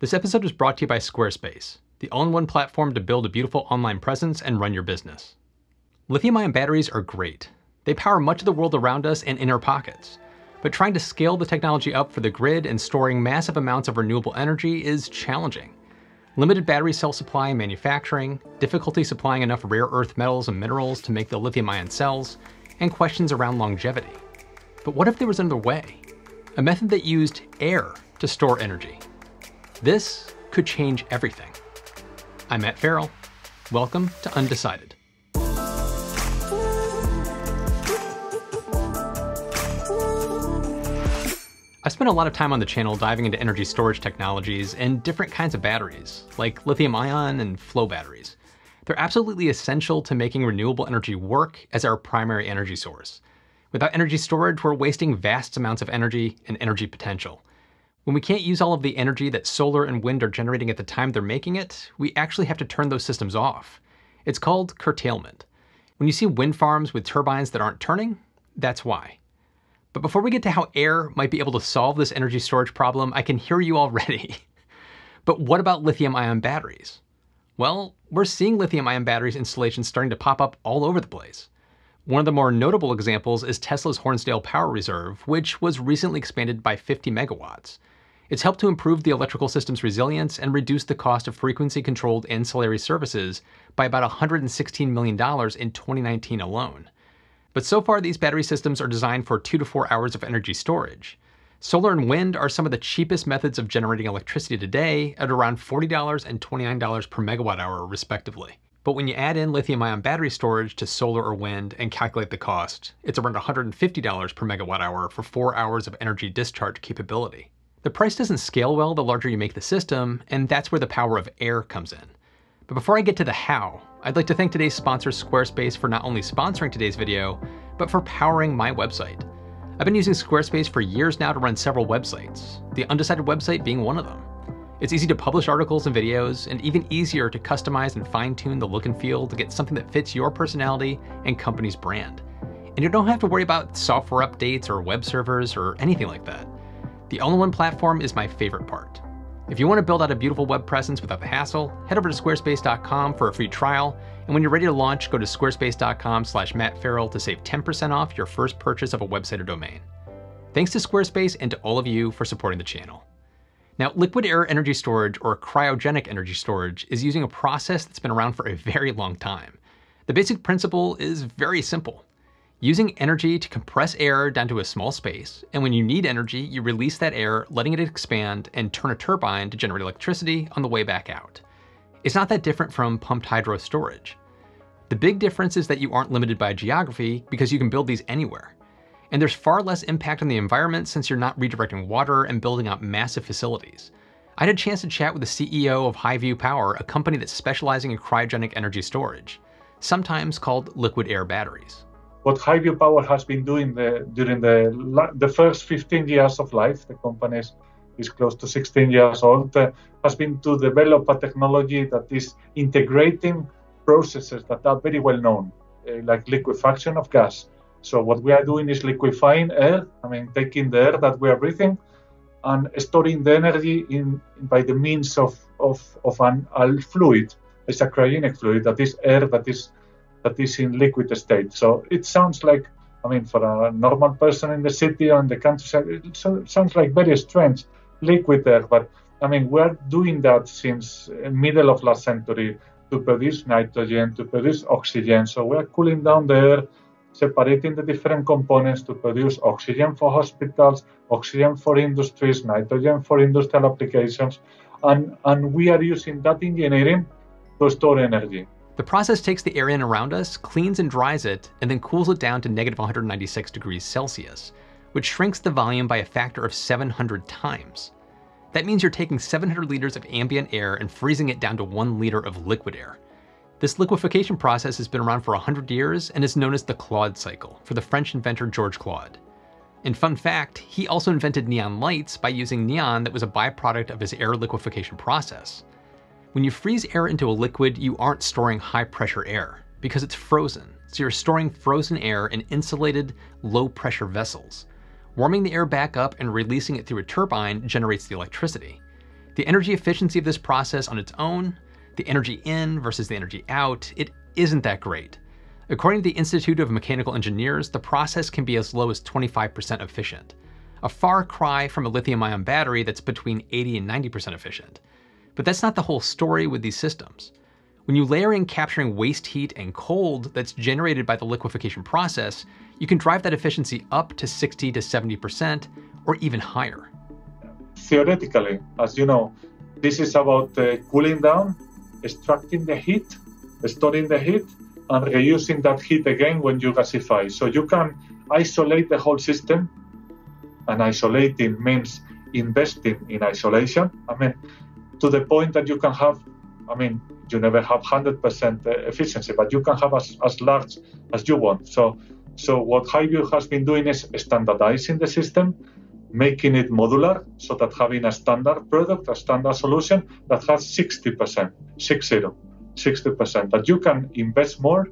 This episode was brought to you by Squarespace, the all in one platform to build a beautiful online presence and run your business. Lithium ion batteries are great. They power much of the world around us and in our pockets. But trying to scale the technology up for the grid and storing massive amounts of renewable energy is challenging. Limited battery cell supply and manufacturing, difficulty supplying enough rare earth metals and minerals to make the lithium ion cells, and questions around longevity. But what if there was another way? A method that used air to store energy. This could change everything. I'm Matt Ferrell. Welcome to Undecided. I spent a lot of time on the channel diving into energy storage technologies and different kinds of batteries, like lithium ion and flow batteries. They're absolutely essential to making renewable energy work as our primary energy source. Without energy storage, we're wasting vast amounts of energy and energy potential. When we can't use all of the energy that solar and wind are generating at the time they're making it, we actually have to turn those systems off. It's called curtailment. When you see wind farms with turbines that aren't turning, that's why. But before we get to how air might be able to solve this energy storage problem, I can hear you already. but what about lithium ion batteries? Well, we're seeing lithium ion batteries installations starting to pop up all over the place. One of the more notable examples is Tesla's Hornsdale Power Reserve, which was recently expanded by 50 megawatts. It's helped to improve the electrical system's resilience and reduce the cost of frequency controlled ancillary services by about $116 million in 2019 alone. But so far, these battery systems are designed for two to four hours of energy storage. Solar and wind are some of the cheapest methods of generating electricity today at around $40 and $29 per megawatt hour, respectively. But when you add in lithium ion battery storage to solar or wind and calculate the cost, it's around $150 per megawatt hour for four hours of energy discharge capability. The price doesn't scale well the larger you make the system, and that's where the power of air comes in. But before I get to the how, I'd like to thank today's sponsor Squarespace for not only sponsoring today's video, but for powering my website. I've been using Squarespace for years now to run several websites, the Undecided website being one of them. It's easy to publish articles and videos, and even easier to customize and fine tune the look and feel to get something that fits your personality and company's brand. And you don't have to worry about software updates or web servers or anything like that. The all-in-one platform is my favorite part. If you want to build out a beautiful web presence without the hassle, head over to squarespace.com for a free trial, and when you're ready to launch, go to squarespace.com slash mattferrell to save 10% off your first purchase of a website or domain. Thanks to Squarespace and to all of you for supporting the channel. Now, liquid air energy storage, or cryogenic energy storage, is using a process that's been around for a very long time. The basic principle is very simple using energy to compress air down to a small space, and when you need energy, you release that air, letting it expand and turn a turbine to generate electricity on the way back out. It's not that different from pumped hydro storage. The big difference is that you aren't limited by geography because you can build these anywhere. And there's far less impact on the environment since you're not redirecting water and building out massive facilities. I had a chance to chat with the CEO of Highview Power, a company that's specializing in cryogenic energy storage, sometimes called liquid air batteries what Highview Power has been doing the, during the the first 15 years of life, the company is, is close to 16 years old, uh, has been to develop a technology that is integrating processes that are very well known, uh, like liquefaction of gas. So what we are doing is liquefying air, I mean taking the air that we are breathing and storing the energy in by the means of, of, of an a fluid. It's a cryogenic fluid that is air that is that is in liquid state. So it sounds like, I mean, for a normal person in the city or in the countryside, it sounds like very strange, liquid air. But I mean, we're doing that since middle of last century to produce nitrogen, to produce oxygen. So we're cooling down the air, separating the different components to produce oxygen for hospitals, oxygen for industries, nitrogen for industrial applications. And, and we are using that engineering to store energy. The process takes the air in around us, cleans and dries it, and then cools it down to negative 196 degrees Celsius, which shrinks the volume by a factor of 700 times. That means you're taking 700 liters of ambient air and freezing it down to 1 liter of liquid air. This liquefaction process has been around for 100 years and is known as the Claude cycle for the French inventor Georges Claude. And fun fact, he also invented neon lights by using neon that was a byproduct of his air liquefaction process. When you freeze air into a liquid, you aren't storing high pressure air because it's frozen. So you're storing frozen air in insulated, low pressure vessels. Warming the air back up and releasing it through a turbine generates the electricity. The energy efficiency of this process on its own, the energy in versus the energy out, it isn't that great. According to the Institute of Mechanical Engineers, the process can be as low as 25% efficient, a far cry from a lithium ion battery that's between 80 and 90% efficient. But that's not the whole story with these systems. When you layer in capturing waste heat and cold that's generated by the liquefaction process, you can drive that efficiency up to 60 to 70% or even higher theoretically, as you know, this is about uh, cooling down, extracting the heat, storing the heat, and reusing that heat again when you gasify. So you can isolate the whole system, and isolating means investing in isolation. I mean, to the point that you can have, I mean, you never have 100% uh, efficiency, but you can have as, as large as you want. So, so what Highview has been doing is standardizing the system making it modular so that having a standard product, a standard solution that has 60%, 60, 60%, that you can invest more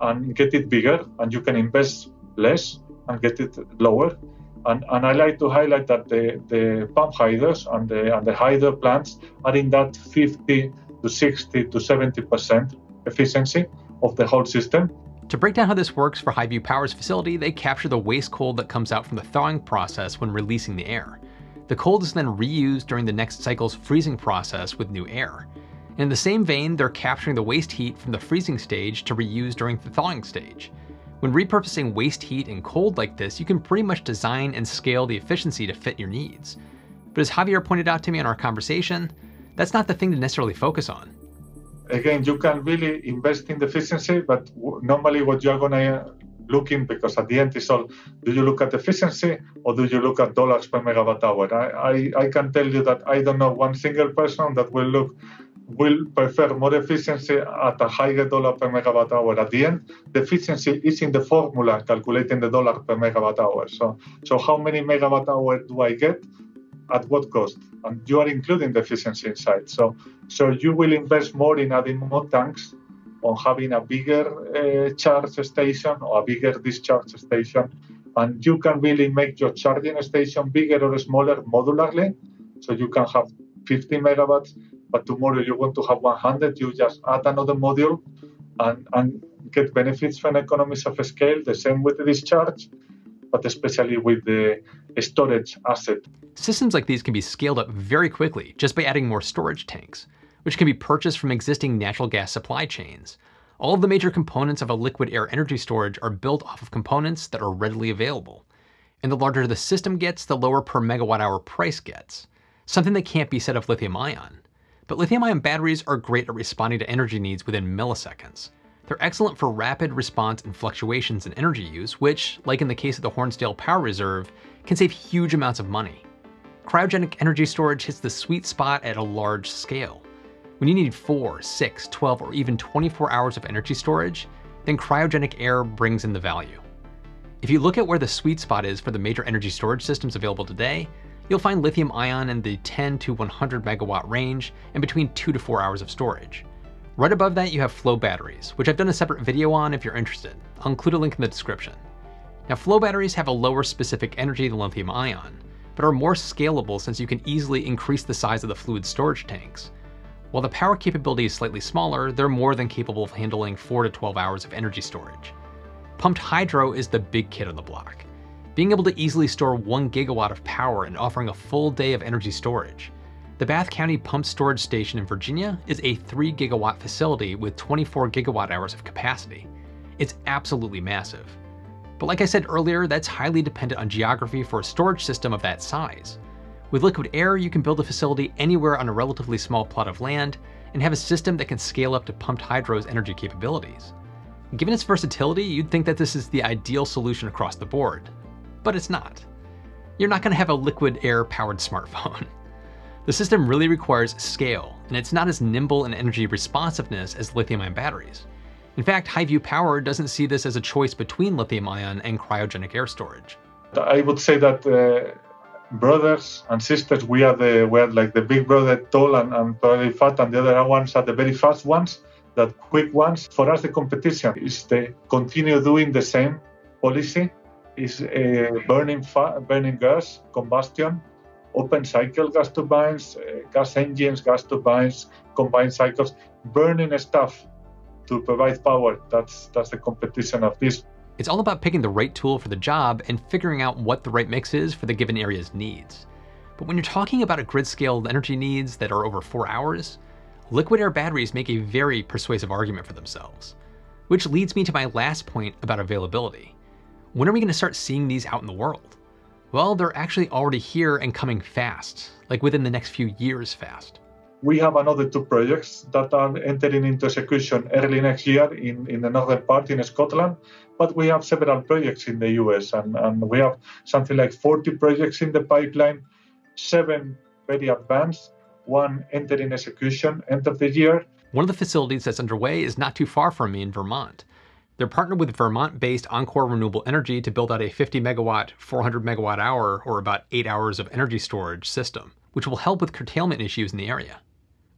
and get it bigger, and you can invest less and get it lower. And, and I like to highlight that the, the pump hydros and the, and the plants are in that 50 to 60 to 70% efficiency of the whole system. To break down how this works for Highview Power's facility, they capture the waste cold that comes out from the thawing process when releasing the air. The cold is then reused during the next cycle's freezing process with new air. In the same vein, they're capturing the waste heat from the freezing stage to reuse during the thawing stage. When repurposing waste heat and cold like this, you can pretty much design and scale the efficiency to fit your needs. But as Javier pointed out to me in our conversation, that's not the thing to necessarily focus on again, you can really invest in the efficiency, but normally what you're going to uh, look in, because at the end is all, do you look at efficiency or do you look at dollars per megawatt hour? I, I, I can tell you that I don't know one single person that will look will prefer more efficiency at a higher dollar per megawatt hour. At the end, the efficiency is in the formula calculating the dollar per megawatt hour. So, so how many megawatt hour do I get? at what cost? And you are including the efficiency inside. So, so you will invest more in adding more tanks, on having a bigger uh, charge station or a bigger discharge station, and you can really make your charging station bigger or smaller modularly. So you can have 50 megawatts, but tomorrow you want to have 100, you just add another module and, and get benefits from economies of scale. The same with the discharge but especially with the storage asset. Systems like these can be scaled up very quickly just by adding more storage tanks, which can be purchased from existing natural gas supply chains. All of the major components of a liquid air energy storage are built off of components that are readily available. And the larger the system gets, the lower per megawatt hour price gets, something that can't be said of lithium ion. But lithium ion batteries are great at responding to energy needs within milliseconds. They're excellent for rapid response and fluctuations in energy use, which, like in the case of the Hornsdale Power Reserve, can save huge amounts of money. Cryogenic energy storage hits the sweet spot at a large scale. When you need 4, 6, 12, or even 24 hours of energy storage, then cryogenic air brings in the value. If you look at where the sweet spot is for the major energy storage systems available today, you'll find lithium ion in the 10 to 100 megawatt range and between 2 to 4 hours of storage. Right above that, you have flow batteries, which I've done a separate video on if you're interested. I'll include a link in the description. Now, flow batteries have a lower specific energy than lithium ion, but are more scalable since you can easily increase the size of the fluid storage tanks. While the power capability is slightly smaller, they're more than capable of handling 4 to 12 hours of energy storage. Pumped hydro is the big kid on the block. Being able to easily store 1 gigawatt of power and offering a full day of energy storage. The Bath County Pump Storage Station in Virginia is a 3 gigawatt facility with 24 gigawatt hours of capacity. It's absolutely massive. But like I said earlier, that's highly dependent on geography for a storage system of that size. With liquid air, you can build a facility anywhere on a relatively small plot of land and have a system that can scale up to pumped hydro's energy capabilities. Given its versatility, you'd think that this is the ideal solution across the board. But it's not. You're not going to have a liquid air powered smartphone. The system really requires scale, and it's not as nimble in energy responsiveness as lithium-ion batteries. In fact, Highview Power doesn't see this as a choice between lithium-ion and cryogenic air storage. I would say that uh, brothers and sisters, we are the we're like the big brother, tall and, and fat, and the other ones are the very fast ones, that quick ones. For us, the competition is to continue doing the same policy, is uh, burning fa- burning gas, combustion, open cycle gas turbines, uh, gas engines, gas turbines, combined cycles, burning stuff to provide power. That's that's the competition of this. It's all about picking the right tool for the job and figuring out what the right mix is for the given area's needs. But when you're talking about a grid scale energy needs that are over four hours, liquid air batteries make a very persuasive argument for themselves. Which leads me to my last point about availability. When are we going to start seeing these out in the world? Well, they're actually already here and coming fast, like within the next few years fast. We have another two projects that are entering into execution early next year in, in the northern part in Scotland, but we have several projects in the US and, and we have something like 40 projects in the pipeline, seven very advanced, one entering execution end of the year. One of the facilities that's underway is not too far from me in Vermont. They're partnered with Vermont based Encore Renewable Energy to build out a 50 megawatt, 400 megawatt hour, or about 8 hours of energy storage system, which will help with curtailment issues in the area.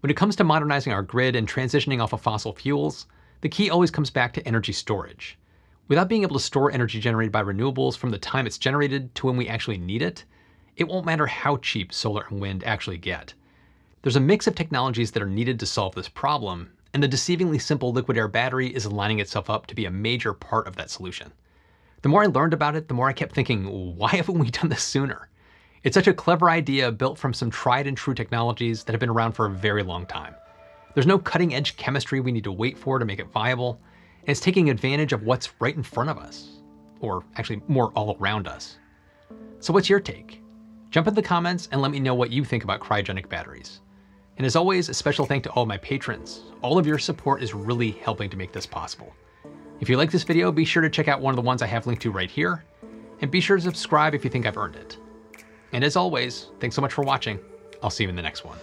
When it comes to modernizing our grid and transitioning off of fossil fuels, the key always comes back to energy storage. Without being able to store energy generated by renewables from the time it's generated to when we actually need it, it won't matter how cheap solar and wind actually get. There's a mix of technologies that are needed to solve this problem, and the deceivingly simple liquid air battery is lining itself up to be a major part of that solution. The more I learned about it, the more I kept thinking, why haven't we done this sooner? It's such a clever idea built from some tried and true technologies that have been around for a very long time. There's no cutting edge chemistry we need to wait for to make it viable, and it's taking advantage of what's right in front of us, or actually more all around us. So what's your take? Jump in the comments and let me know what you think about cryogenic batteries. And as always, a special thank to all my patrons. All of your support is really helping to make this possible. If you like this video, be sure to check out one of the ones I have linked to right here, and be sure to subscribe if you think I've earned it. And as always, thanks so much for watching. I'll see you in the next one.